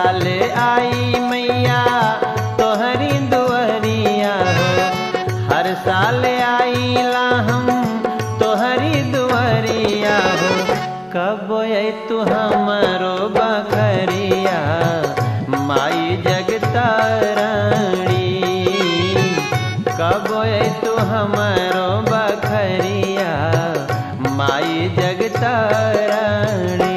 साल आई मैया, तोहरी दुआरिया हो। हर साल आई ला हम, तोहरी दुआरिया हो। कब तू हमारो बखरिया माई जगतारणी कब तू हमारो बखरिया माई जगतारणी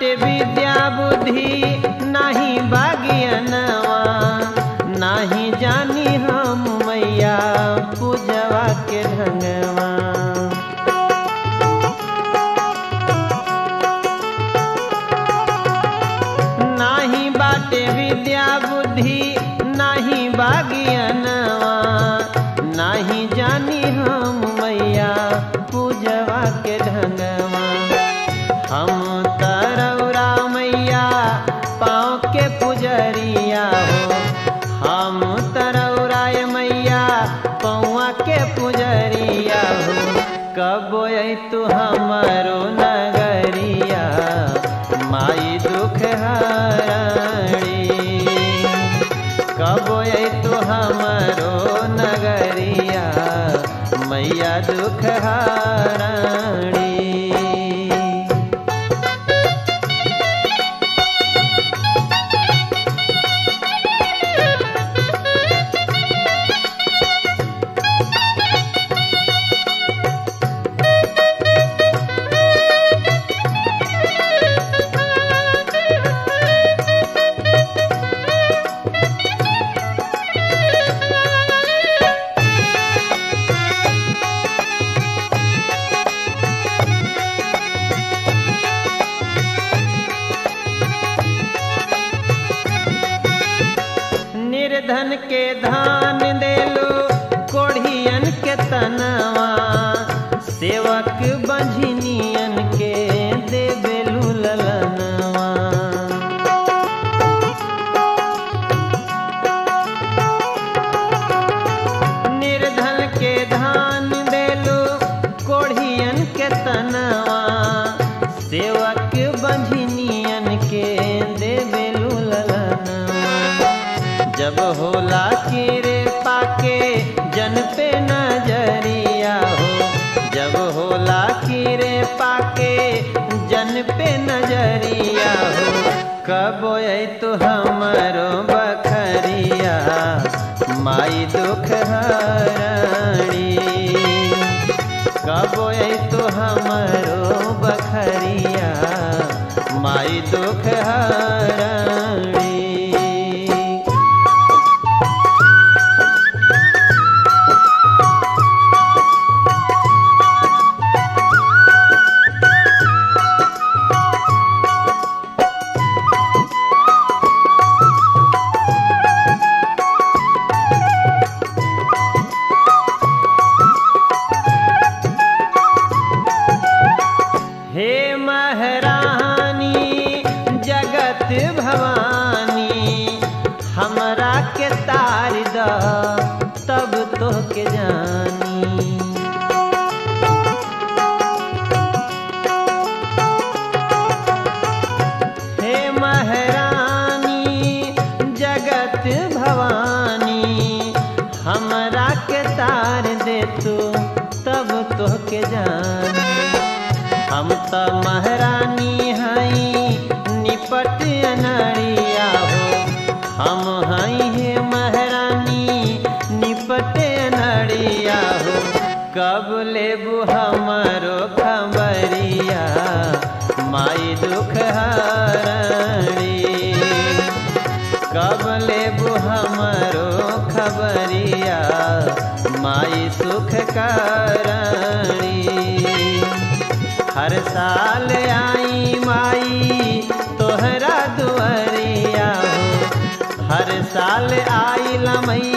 টেবিল हम तरौरा मैया, पौआ के पुजरिया कब तू हमारो नगरिया, माई दुख हरणी। कब तू हमारो नगरिया, मैया दुख निर्धन के धान देलो कोढ़ियन के तनवा जब होला रे पाके, जन पे नज़रिया हो। जब होला रे पाके, जन पे नज़रिया हो। कब तो हमारो बखरिया, माई दुख हरणी। कब तो हमारो बखरिया, माई दुख हरणी। जानी। महरानी जगत भवानी हमरा के तार दे तब तुह के जानी। कब लेबू हमरो खबरिया माई दुख हरणी। कब लेबू हमरो खबरिया, माई सुख करणी। हर साल आई माई, तोहरा दुआरिया हो। हर साल आई लमैया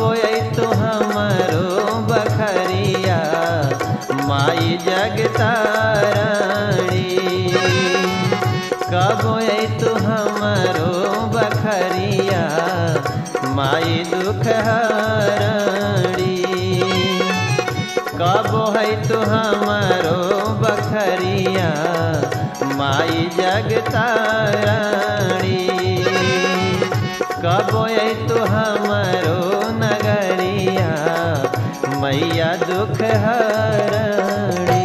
कब तू हमरो बखरिया, माई जगतारणी तू हमरो बखरिया, माई दुख हरणी। कब तू माई है तू हमरो नगरिया मैया दुख हरणी।